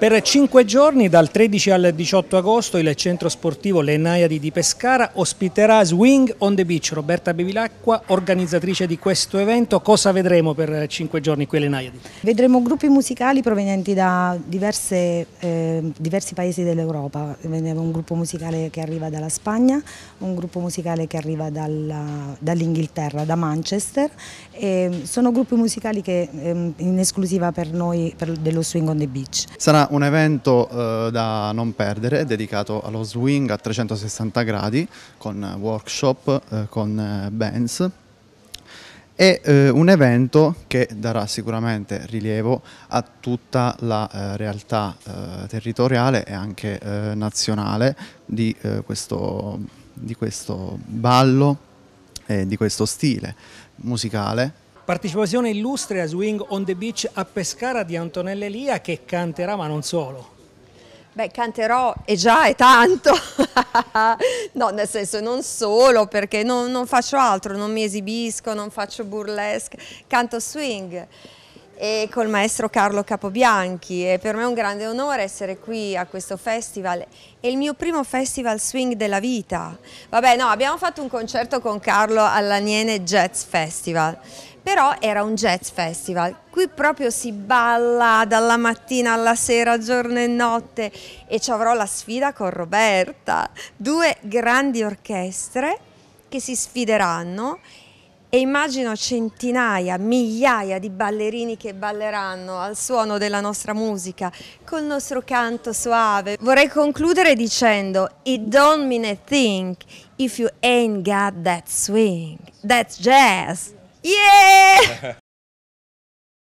Per cinque giorni, dal 13 al 18 agosto, il centro sportivo Le Naiadi di Pescara ospiterà Swing on the Beach. Roberta Bevilacqua, organizzatrice di questo evento. Cosa vedremo per cinque giorni qui a Le Naiadi? Vedremo gruppi musicali provenienti da diverse, eh, diversi paesi dell'Europa. Un gruppo musicale che arriva dalla Spagna, un gruppo musicale che arriva dall'Inghilterra, da Manchester. E sono gruppi musicali che eh, in esclusiva per noi per dello Swing on the Beach. Sarà un evento eh, da non perdere dedicato allo swing a 360 gradi con workshop, eh, con eh, bands. È eh, un evento che darà sicuramente rilievo a tutta la eh, realtà eh, territoriale e anche nazionale di questo, di, questo, ballo e di questo stile musicale Partecipazione illustre a Swing on the Beach a Pescara di Antonella Elia che canterà ma non solo. Beh, canterò e già è tanto, no nel senso non solo perché non, non, faccio altro, non mi esibisco, non faccio burlesque, canto swing e col maestro Carlo Capobianchi. E per me è un grande onore essere qui a questo festival, è il mio primo festival swing della vita. Vabbè no, abbiamo fatto un concerto con Carlo all'Aniene Jazz Festival. Però era un jazz festival, qui proprio si balla dalla mattina alla sera, giorno e notte. E ci avrò la sfida con Roberta, due grandi orchestre che si sfideranno e immagino centinaia, migliaia di ballerini che balleranno al suono della nostra musica, col nostro canto suave. Vorrei concludere dicendo, it don't mean a thing if you ain't got that swing, that's jazz. Yeah!